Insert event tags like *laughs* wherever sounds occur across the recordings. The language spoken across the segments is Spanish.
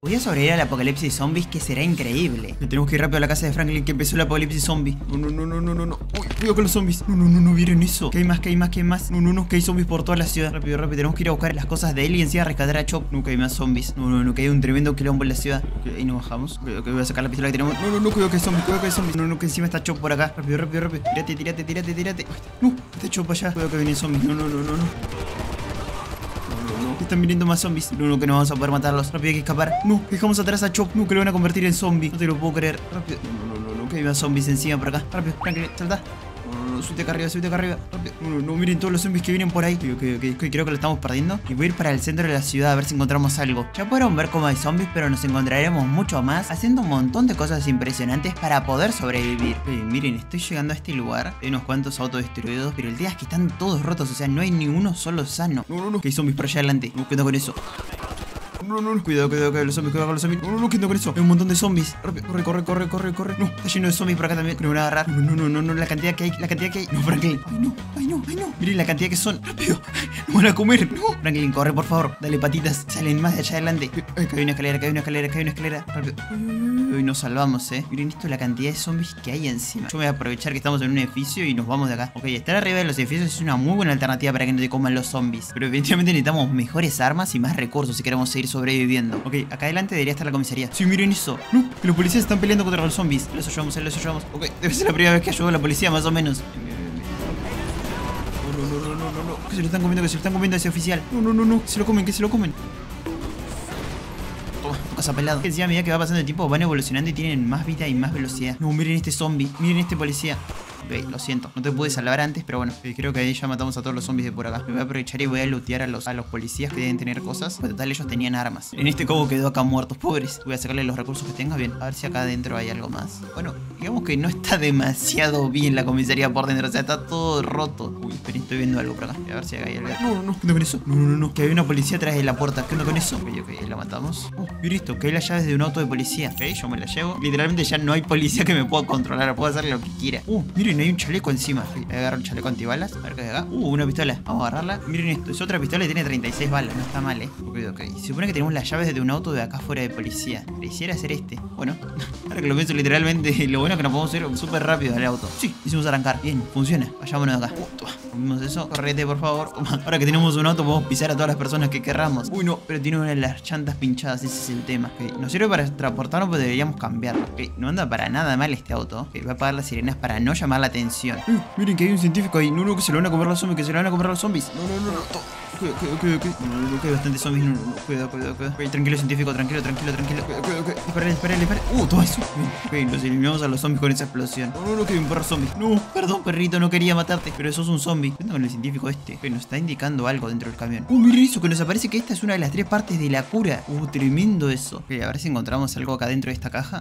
Voy a sobrevivir al apocalipsis zombies que será increíble. Tenemos que ir rápido a la casa de Franklin que empezó el apocalipsis zombie. No, no, no, no, no, no, no. Uy, cuidado con los zombies. No, no, no, no, ¿vieron eso? Que hay más, que hay más, que hay más. No, no, no, que hay zombies por toda la ciudad. Rápido, rápido, tenemos que ir a buscar las cosas de él y encima rescatar a Chop. No, que hay más zombies. No, no, no, que hay un tremendo quilombo en la ciudad. Ahí nos bajamos. Que voy a sacar la pistola que tenemos. No, no, no, cuidado que hay zombies, cuidado que hay zombies. No, no, que encima está Chop por acá. Rápido, rápido, rápido. Tírate, tírate, tírate, tírate. No, está Chop allá. Cuidado que vienen zombies. No, no, no, no, no. Están viniendo más zombies. No, no, que no vamos a poder matarlos. Rápido hay que escapar. No, dejamos atrás a Chop. No, que lo van a convertir en zombie. No te lo puedo creer. Rápido. No, no, no, no, que hay más zombies encima por acá. Rápido, tranquilo, salta. No, acá arriba, subite acá arriba. Rápido. No, no, miren todos los zombies que vienen por ahí. Ok, ok, ok, ok, creo que lo estamos perdiendo. Y voy a ir para el centro de la ciudad a ver si encontramos algo. Ya pudieron ver cómo hay zombies, pero nos encontraremos mucho más haciendo un montón de cosas impresionantes para poder sobrevivir. Ok, miren, estoy llegando a este lugar. Hay unos cuantos autos destruidos, pero el día es que están todos rotos. O sea, no hay ni uno solo sano. No, no, no, que hay zombies por allá adelante. No, cuidado con eso. No, no, no, cuidado, cuidado, cuidado, los zombies, cuidado con los zombies. No, no, no, quedando con eso. Hay un montón de zombies. Rápido, corre, corre, corre, corre, corre. No, está lleno de zombies por acá también. Que me van a agarrar. No, no, no, no, no, la cantidad que hay, la cantidad que hay. No, Franklin. Ay, no, ay, no, ay, no. Miren la cantidad que son. Rápido. Me van a comer. No. Franklin, corre, por favor. Dale patitas. Salen más de allá adelante. Ay, que hay una escalera, que hay una escalera, que hay una escalera. Rápido. Hoy nos salvamos, eh. Miren esto, la cantidad de zombies que hay encima. Yo voy a aprovechar que estamos en un edificio y nos vamos de acá. Ok, estar arriba de los edificios es una muy buena alternativa para que no te coman los zombies. Pero evidentemente necesitamos mejores armas y más recursos si queremos seguir sobreviviendo. Ok, acá adelante debería estar la comisaría. Sí, miren eso. No, que los policías están peleando contra los zombies. Los ayudamos, los ayudamos. Ok, debe ser la primera vez que ayudo a la policía, más o menos. No, no, no, no, no, no. Que se lo están comiendo, que se lo están comiendo a ese oficial. No, no, no, no. Que se lo comen, que se lo comen. Toma, casa pelado. Que encima a medida que va pasando el tiempo van evolucionando y tienen más vida y más velocidad. No, miren este zombie. Miren este policía. Ok, lo siento, no te pude salvar antes, pero bueno, eh, creo que ahí ya matamos a todos los zombies de por acá. Me voy a aprovechar y voy a lootear a los, policías que deben tener cosas. Pues total, ellos tenían armas. En este como quedó acá muertos, pobres. Voy a sacarle los recursos que tenga. Bien, a ver si acá adentro hay algo más. Bueno, digamos que no está demasiado bien la comisaría por dentro. O sea, está todo roto. Uy, esperen, estoy viendo algo por acá. A ver si acá hay algo. No, no, no, ¿qué con eso? No, no, no, que hay una policía atrás de la puerta. ¿Qué onda con eso? Ok, ok, la matamos. Oh, y listo, que hay las llaves de un auto de policía. Ok, yo me la llevo. Literalmente ya no hay policía que me pueda controlar. Puedo hacer lo que quiera. Uh, miren, hay un chaleco encima. Ok, agarro un chaleco antibalas. A ver qué hay acá. Uh, una pistola. Vamos a agarrarla. Miren esto. Es otra pistola y tiene 36 balas. No está mal, eh. Ok, ok. Se supone que tenemos las llaves de un auto de acá fuera de policía. Quisiera ser este. Bueno, *laughs* ahora que lo pienso literalmente, *laughs* lo bueno es que nos podemos ir súper rápido al auto. Sí, hicimos arrancar. Bien, funciona. Vayámonos de acá. Toma. Rompimos eso. Correte, por favor. Toma. Ahora que tenemos un auto, podemos pisar a todas las personas que querramos. Uy, no, pero tiene una de las llantas pinchadas. Ese es el tema. Ok, Nos sirve para transportarnos, pero deberíamos cambiarlo. Ok, No anda para nada mal este auto. Ok, Voy a apagar las sirenas para no llamar la atención. Uh, miren que hay un científico ahí. No, no, que se lo van a comer los zombies. Que se lo van a comer los zombies. No, no, no, no. Cuidado, cuidado, cuidado, cuidado. No, no, no, que hay bastantes zombies. No, no, no. Cuidado, cuidado, cuidado. Ok, tranquilo, científico. Tranquilo, tranquilo, tranquilo. Cuidado, cuidado, cuidado. Uh, todo eso. Ok, nos eliminamos a los zombies con esa explosión. No, no, no, que hay un perro zombie. No, perdón, perrito, no quería matarte. Pero sos un zombie. ¿Qué con el científico este? Que nos está indicando algo dentro del camión. Uh, miren eso, que nos aparece que esta es una de las tres partes de la cura. Uh, tremendo eso. Ok, a ver si encontramos algo acá dentro de esta caja.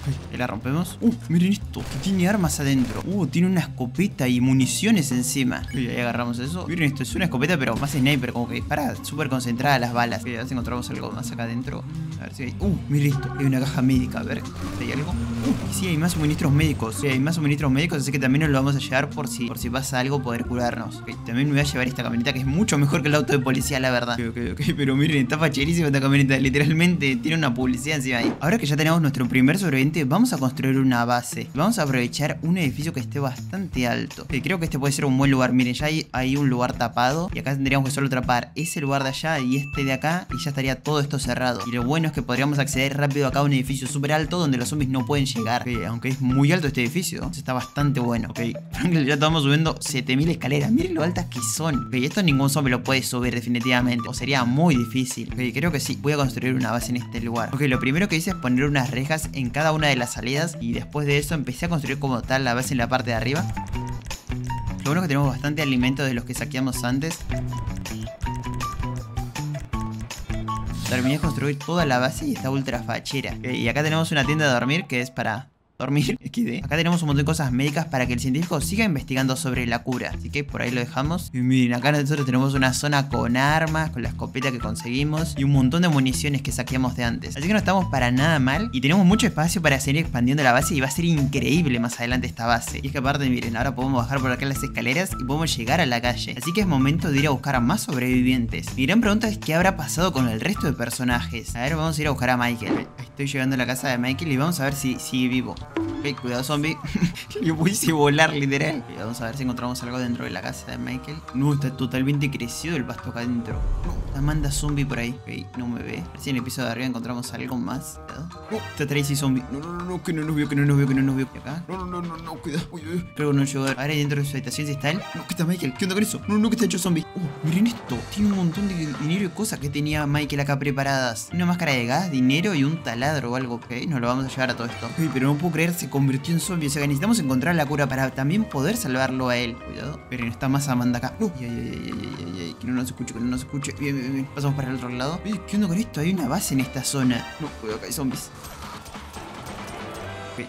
Ok, la rompemos. Uh, miren esto, que tiene armas adentro. Uh, tiene una escopeta y municiones encima. Ok, ahí agarramos eso. Miren esto, es una escopeta, pero más sniper, como que dispara súper concentrada las balas. Ok, a ver si encontramos algo más acá adentro. A ver si hay. Uh, miren esto, hay una caja médica. A ver, ¿hay algo? Uh, y sí, hay más suministros médicos. Sí, hay más suministros médicos, así que también nos lo vamos a llevar por si, por si pasa algo, poder curarnos. Ok, también me voy a llevar esta camioneta que es mucho mejor que el auto de policía, la verdad. Ok, ok, ok, pero miren, está facherísima esta camioneta. Literalmente tiene una publicidad encima ahí. Ahora que ya tenemos nuestro primer sobreviviente, vamos a construir una base. Vamos a aprovechar un edificio que esté bastante alto. Ok, creo que este puede ser un buen lugar. Miren, ya hay, un lugar tapado. Y acá tendríamos que solo atrapar ese lugar de allá y este de acá. Y ya estaría todo esto cerrado. Y lo bueno es que podríamos acceder rápido acá a un edificio súper alto donde los zombies no pueden llegar. Ok, aunque es muy alto este edificio, está bastante bueno. Ok, *laughs* ya estamos subiendo 7000 escaleras. Miren lo altas que son. Ok, esto ningún zombie lo puede subir definitivamente. O sería muy difícil. Ok, creo que sí. Voy a construir una base en este lugar. Ok, lo primero que hice es poner unas rejas en cada una de las salidas. Y después de eso empecé a construir como tal la base en la parte de arriba. Lo bueno es que tenemos bastante alimento de los que saqueamos antes. Terminé de construir toda la base y está ultra fachera. Ok, y acá tenemos una tienda de dormir que es para dormir. *laughs* *laughs* XD. Acá tenemos un montón de cosas médicas para que el científico siga investigando sobre la cura. Así que por ahí lo dejamos. Y miren, acá nosotros tenemos una zona con armas, con la escopeta que conseguimos y un montón de municiones que saqueamos de antes. Así que no estamos para nada mal y tenemos mucho espacio para seguir expandiendo la base y va a ser increíble más adelante esta base. Y es que aparte, miren, ahora podemos bajar por acá las escaleras y podemos llegar a la calle. Así que es momento de ir a buscar a más sobrevivientes. Mi gran pregunta es qué habrá pasado con el resto de personajes. A ver, vamos a ir a buscar a Michael. Estoy llegando a la casa de Michael y vamos a ver si sigue vivo. Thank you. Cuidado zombie. *laughs* Yo hice volar literal. Vamos a ver si encontramos algo dentro de la casa de Michael. No, está totalmente crecido el pasto acá adentro. No, Amanda zombie por ahí. No me ve. A si en el piso de arriba encontramos algo más. No, está Tracy zombie. No, no, no, no, que no nos vio, que no nos vio, que no nos vio. ¿Y acá? No, no, no, no, no, cuidado. Uy. Creo que no llegó. Ahora dentro de su habitación si está él. No, que está Michael. ¿Qué onda con eso? No, no, que está hecho zombie. Uh, miren esto. Tiene un montón de dinero y cosas que tenía Michael acá preparadas. Una máscara de gas, dinero y un taladro o algo. Ok, nos lo vamos a llevar a todo esto. Pero no puedo creer, convirtió en zombie. O sea que necesitamos encontrar la cura para también poder salvarlo a él. Cuidado. Pero no está más Amanda acá. No. Ay, ay, ay, Que no nos escuche, que no nos escuche. Bien, bien, bien. Pasamos para el otro lado. ¿qué onda con esto? Hay una base en esta zona. No, cuidado, acá hay zombies.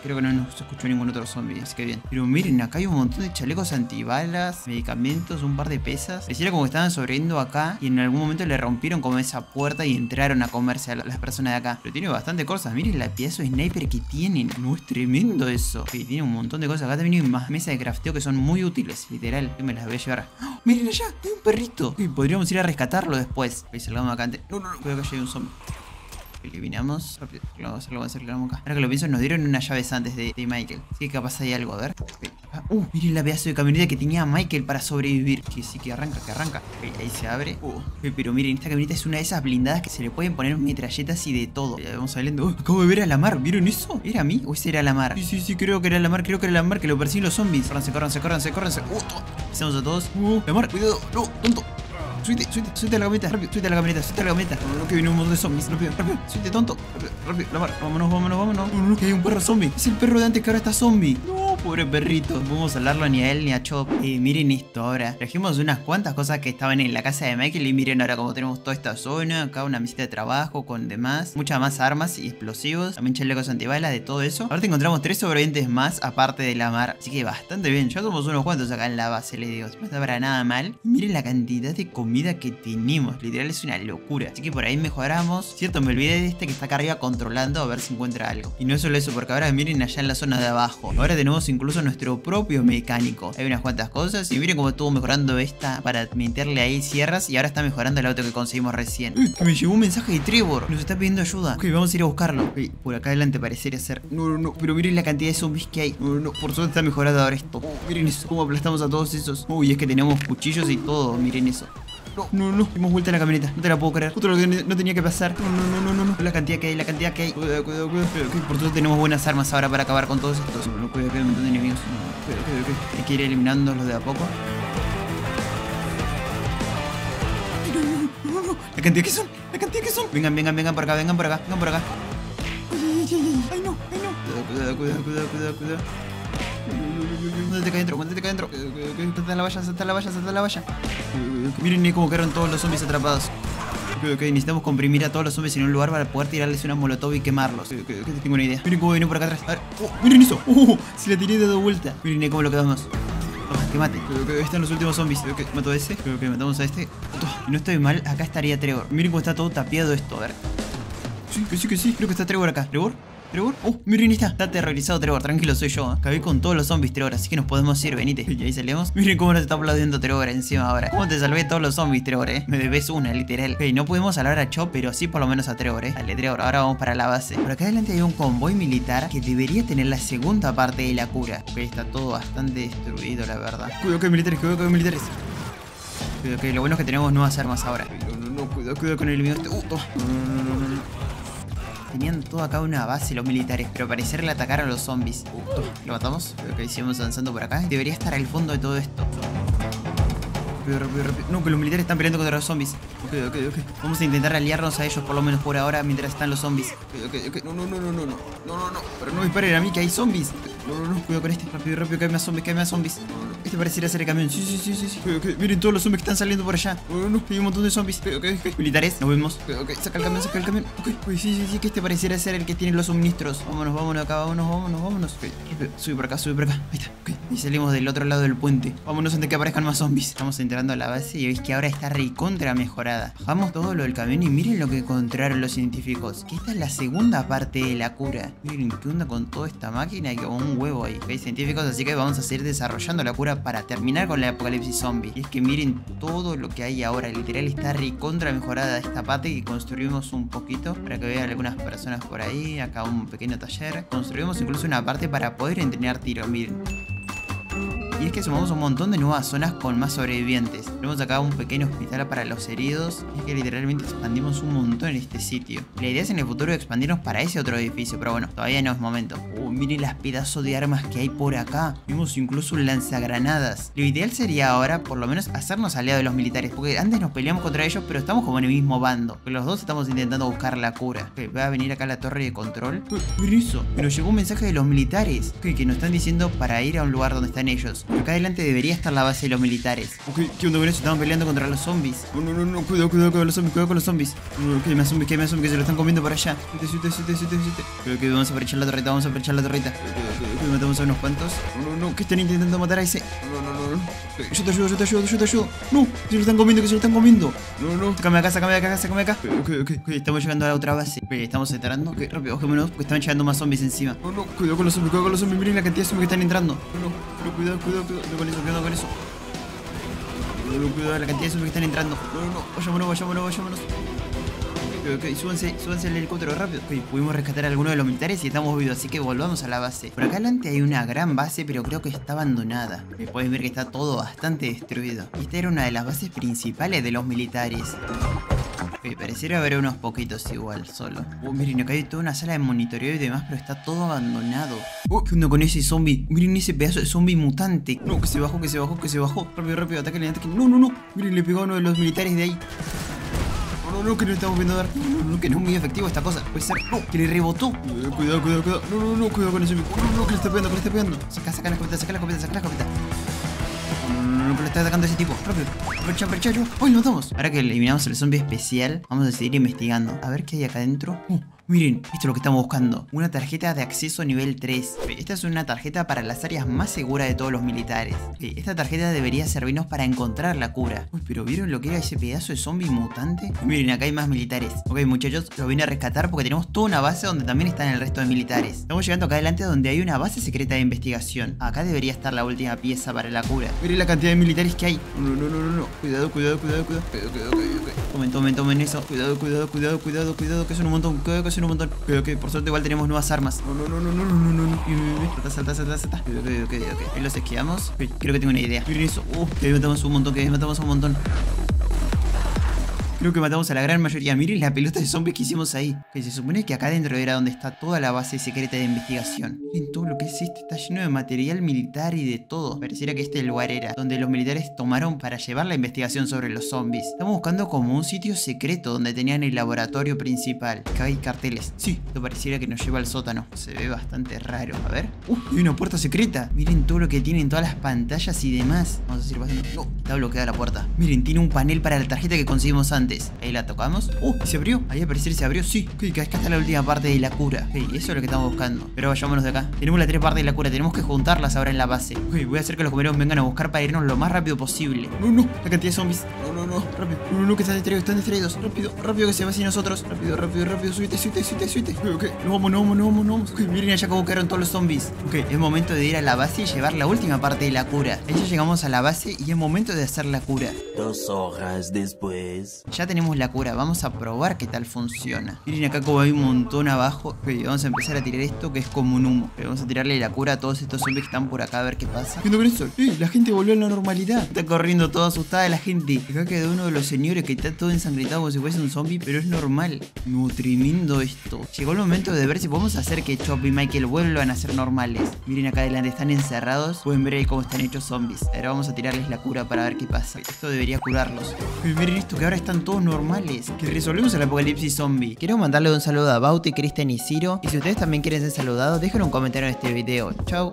Creo que no nos escuchó ningún otro zombie, así que bien. Pero miren, acá hay un montón de chalecos antibalas, medicamentos, un par de pesas. Pareciera como que estaban sobreviviendo acá y en algún momento le rompieron como esa puerta y entraron a comerse a las personas de acá. Pero tiene bastante cosas. Miren la pieza de sniper que tienen. No es tremendo eso. Tiene un montón de cosas. Acá también hay más mesas de crafteo que son muy útiles, literal. Yo me las voy a llevar. ¡Oh! Miren allá, hay un perrito. Ok, podríamos ir a rescatarlo después. Ok, salgamos acá antes. No, no, no, cuidado que allá hay un zombie. Eliminamos. Rápido. A hacerlo acá. Ahora que lo pienso, nos dieron unas llaves antes de, Michael. Así que capaz hay algo, a ver. Ah, uh, miren la pedazo de camioneta que tenía Michael para sobrevivir. Que sí, que arranca, que arranca. Ok, ahí se abre. Uh, pero miren, esta camioneta es una de esas blindadas que se le pueden poner metralletas y de todo. Ya vamos saliendo. Uh, acabo de ver a la mar. ¿Vieron eso? ¿Era mí o ese era la mar? Sí, sí, sí, creo que era la mar. Creo que era la mar que lo persiguen los zombies. Córranse, córranse, córranse, córranse. Uh, to- a todos. Uh, la mar, cuidado. No, tonto. Subite, subite, subite a la camioneta, rápido, subite a la camioneta, subite a la camioneta. No, no, que viene un montón de zombies, rápido, rápido, subite tonto, rápido, rápido, la mar, vámonos, vámonos, vámonos. No, no, que hay un perro zombie. Es el perro de antes que ahora está zombie. No, pobre perrito. No podemos hablarlo ni a él ni a Chop. Eh, miren esto ahora. Trajimos unas cuantas cosas que estaban en la casa de Michael y miren ahora cómo tenemos toda esta zona. Acá una mesita de trabajo con demás. Muchas más armas y explosivos. También chalecos antibalas, de todo eso. Ahora encontramos tres sobrevivientes más aparte de la mar. Así que bastante bien. Ya somos unos cuantos acá en la base, le digo. No está para nada mal. Y miren la cantidad de comida que tenemos. Literal es una locura. Así que por ahí mejoramos. Cierto, me olvidé de este que está acá arriba controlando a ver si encuentra algo. Y no es solo eso, porque ahora miren allá en la zona de abajo. Ahora tenemos incluso nuestro propio mecánico. Hay unas cuantas cosas. Y miren cómo estuvo mejorando esta para meterle ahí sierras. Y ahora está mejorando el auto que conseguimos recién. Que me llegó un mensaje de Trevor. Nos está pidiendo ayuda. Ok, vamos a ir a buscarlo. Ok, por acá adelante parecería ser. No, no, no. Pero miren la cantidad de zombies que hay. No, no. Por suerte está mejorado ahora esto. Oh, miren eso. Cómo aplastamos a todos esos. Uy, es que tenemos cuchillos y todo. Miren eso. No, no, no. Dimos vuelta a la camioneta. No te la puedo creer. Que no tenía que pasar. No, no, no, no, no. La cantidad que hay, la cantidad que hay. Cuidado, cuidado, cuidado. Por suerte tenemos buenas armas ahora para acabar con todos estos. No, cuidado un montón de enemigos. Cuidado, cuidado, cuidado. Hay que ir eliminándolos de a poco. La cantidad que son. La cantidad que son. Vengan, vengan, vengan por acá, vengan por acá, vengan por acá. Ay, ay, ay, ay, ay, no, ay, no. Cuidado, cuidado, cuidado, cuidado, cuidado, cuidado. ¿Dónde te cae adentro? ¿Dónde te cae adentro? La valla, salta la valla, la valla. Miren cómo quedaron todos los zombies atrapados. Ok, necesitamos comprimir a todos los zombies en un lugar para poder tirarles una molotov y quemarlos. Ok, ok, ok, tengo una idea. Miren cómo viene por acá atrás. A. Oh, miren eso. Uh, se la tiré de dos vueltas. Miren cómo lo quedamos. Que mate. Están los últimos zombies. Mato a ese. Ok, matamos a este. No estoy mal, acá estaría Trevor. Miren cómo está todo tapiado esto, a ver. Sí, que sí, que sí. Creo que está Trevor acá. ¿Trevor? ¿Trevor? Oh, miren, está. Está aterrorizado Trevor. Tranquilo, soy yo. ¿eh? Acabé con todos los zombies, Trevor. Así que nos podemos ir. Venite. Y ahí salimos. Miren cómo nos está aplaudiendo Trevor encima ahora. ¿Cómo te salvé todos los zombies, Trevor, eh? Me debes una, literal. Ok, no podemos hablar a Chop, pero sí por lo menos a Trevor, eh. Dale, Trevor. Ahora vamos para la base. Por acá adelante hay un convoy militar que debería tener la segunda parte de la cura. Ok, está todo bastante destruido, la verdad. Cuidado que hay militares, cuidado que hay militares. Cuidado que lo bueno es que tenemos nuevas armas ahora. No, no, no, cuidado, cuidado con el enemigo este. Uh, oh. no, no, no, no, no. Tenían toda acá una base los militares, pero parecer le atacaron los zombies. Uh, ¿Lo matamos? Creo que seguimos avanzando por acá. Debería estar al fondo de todo esto. Rápido, rápido, rápido. No, que los militares están peleando contra los zombies. Ok, ok, ok. Vamos a intentar aliarnos a ellos por lo menos por ahora mientras están los zombies. Ok, ok, ok. No, no, no, no, no, no. No, no, no. Pero no disparen a mí que hay zombies. No, no, no. Cuidado con este. Rápido, rápido, que hay más zombies, que hay más zombies. Este pareciera ser el camión. Sí, sí, sí, sí. sí. Miren todos los zombies que están saliendo por allá. No, no. Hay un montón de zombies. Ok, ok, ok. Militares, nos vemos. Ok. Saca el camión, saca el camión. Ok, sí, sí, sí. Que este pareciera ser el que tiene los suministros. Vámonos, vámonos acá, vámonos, vámonos, vámonos. Sube por acá, sube por acá. Ahí está. Y salimos del otro lado del puente. Vámonos antes que aparezcan más zombies. Estamos entrando a la base y veis que ahora está recontra mejorada. Bajamos todo lo del camión y miren lo que encontraron los científicos. Que esta es la segunda parte de la cura. Miren qué onda con toda esta máquina con un huevo ahí. ¿Veis científicos? Así que vamos a seguir desarrollando la cura para terminar con la apocalipsis zombie. Y es que miren todo lo que hay ahora. Literal está recontra mejorada esta parte que construimos un poquito. Para que vean algunas personas por ahí. Acá un pequeño taller. Construimos incluso una parte para poder entrenar tiro. Miren. Y es que sumamos un montón de nuevas zonas con más sobrevivientes. Tenemos acá un pequeño hospital para los heridos. Y es que literalmente expandimos un montón en este sitio. La idea es en el futuro expandirnos para ese otro edificio, pero bueno, todavía no es momento. Uh, miren las pedazos de armas que hay por acá. Vimos incluso un lanzagranadas. Lo ideal sería ahora, por lo menos, hacernos aliados de los militares. Porque antes nos peleamos contra ellos, pero estamos como en el mismo bando. Los dos estamos intentando buscar la cura. Va a venir acá la torre de control. Miren eso. Que nos llegó un mensaje de los militares. Que nos están diciendo para ir a un lugar donde están ellos. Acá adelante debería estar la base de los militares. Ok, ¿qué onda con eso? Estaban peleando contra los zombies. No, no, no, no, cuidado, cuidado con los zombies, cuidado con los zombies. No, no, que hay más zombies, que hay más zombies que se lo están comiendo por allá. Siete, siete, siete, siete, siete. Creo que vamos a aprovechar la torreta, vamos a aprovechar la torreta. Matamos a unos cuantos. No, no, no, que están intentando matar a ese. No, no, no, no. Yo te ayudo, yo te ayudo, yo te ayudo. No, se lo están comiendo, que se lo están comiendo. No, no. Sácame acá, sácame acá, sácame acá. Ok, ok, ok. Estamos llegando a la otra base. Ok, estamos entrando. Ok, rápido, bajémonos, porque están llegando más zombies encima. No, no, cuidado con los zombies, cuidado con los zombies. Miren la cantidad de zombies que están entrando. No, no, pero cuidado, cuidado, cuidado con eso, cuidado con eso. Cuidado la cantidad de zombies que están entrando. No, no, no, vayámonos, vayámonos, vayámonos. Ok, ok, súbanse, súbanse al helicóptero rápido. Ok, pudimos rescatar a alguno de los militares y estamos vivos, así que volvamos a la base. Por acá adelante hay una gran base, pero creo que está abandonada. Eh, Puedes ver que está todo bastante destruido. Esta era una de las bases principales de los militares. Ok, pareciera haber unos poquitos igual, solo. Oh, miren, acá hay toda una sala de monitoreo y demás, pero está todo abandonado. Oh, ¿qué onda con ese zombie? Miren ese pedazo de zombie mutante. No, que se bajó, que se bajó, que se bajó. Rápido, rápido, ataque, ataque. No, no, no. Miren, le pegó a uno de los militares de ahí. No, no, que no estamos viendo dar. No, no, no, que no es muy efectivo esta cosa. Puede ser. No, que le rebotó. Eh, cuidado, cuidado, cuidado. No, no, no, cuidado con ese. No, no, que le está pegando, que le está pegando. Saca, saca la escopeta, saca la escopeta, saca la escopeta. Que le está atacando a ese tipo. Rápido. Aprovecha, aprovecha, yo. ¡Uy, lo matamos! Ahora que eliminamos el zombie especial, vamos a seguir investigando. A ver qué hay acá adentro. Uh, Miren, esto es lo que estamos buscando. Una tarjeta de acceso nivel 3. Esta es una tarjeta para las áreas más seguras de todos los militares. Esta tarjeta debería servirnos para encontrar la cura. Uy, pero ¿vieron lo que era ese pedazo de zombie mutante? Miren, acá hay más militares. Ok, muchachos, lo vine a rescatar porque tenemos toda una base donde también están el resto de militares. Estamos llegando acá adelante donde hay una base secreta de investigación. Acá debería estar la última pieza para la cura. Miren la cantidad de militares que hay. No, no, no, no, no. Cuidado, cuidado, cuidado, cuidado. Cuidado, cuidado, cuidado. Tomen, tomen, tomen eso. Cuidado, cuidado, cuidado, cuidado, cuidado, que son un montón. Cuidado, que son un montón. Cuidado, que por suerte igual tenemos nuevas armas. No, no, no, no, no, no, no, no. Salta, salta, salta, salta. Ok, ok, ok. Ahí los esquiamos. Ok, creo que tengo una idea. Miren eso. Uh, que ahí matamos un montón, que ahí matamos un montón. Creo que matamos a la gran mayoría. Miren la pelota de zombies que hicimos ahí. Que se supone que acá adentro era donde está toda la base secreta de investigación. Miren todo lo que es este. Está lleno de material militar y de todo. Pareciera que este lugar era donde los militares tomaron para llevar la investigación sobre los zombies. Estamos buscando como un sitio secreto donde tenían el laboratorio principal. Acá hay carteles. Sí, esto pareciera que nos lleva al sótano. Se ve bastante raro. A ver. Uh, hay una puerta secreta. Miren todo lo que tienen todas las pantallas y demás. Vamos a seguir pasando. No, está bloqueada la puerta. Miren, tiene un panel para la tarjeta que conseguimos antes. Ahí la tocamos. Uh, se abrió. Ahí al parecer se abrió. Sí. Ok, acá está la última parte de la cura. Ok, eso es lo que estamos buscando. Pero vayámonos de acá. Tenemos la tres partes de la cura. Tenemos que juntarlas ahora en la base. Ok, voy a hacer que los comeros vengan a buscar para irnos lo más rápido posible. No, no. La cantidad de zombies. No, no, no. Rápido. No, no, no, que están distraídos. Están distraídos. Rápido, rápido que se va así nosotros. Rápido, rápido, rápido. Subite, subite, subite, subite. Ok, ok. No vamos, no vamos, no vamos, no vamos. Ok, miren allá cómo quedaron todos los zombies. Ok, es momento de ir a la base y llevar la última parte de la cura. Ahí ya llegamos a la base y es momento de hacer la cura. Dos horas después. Ya ya tenemos la cura. Vamos a probar qué tal funciona. Miren acá como hay un montón abajo. Ok, vamos a empezar a tirar esto que es como un humo. Ok, vamos a tirarle la cura a todos estos zombies que están por acá a ver qué pasa. ¿Qué con eso? ¡Eh! La gente volvió a la normalidad. Está corriendo toda asustada la gente. Acá quedó uno de los señores que está todo ensangritado como si fuese un zombie, pero es normal. No, tremendo esto. Llegó el momento de ver si podemos hacer que Chop y Michael vuelvan a ser normales. Miren acá adelante, están encerrados. Pueden ver ahí cómo están hechos zombies. Ahora vamos a tirarles la cura para ver qué pasa. Esto debería curarlos. Miren esto, que ahora están todos normales. Que resolvemos el apocalipsis zombie. Quiero mandarle un saludo a Bauti, Kristen y Ciro. Y si ustedes también quieren ser saludados, déjenlo un comentario en este video. Chau.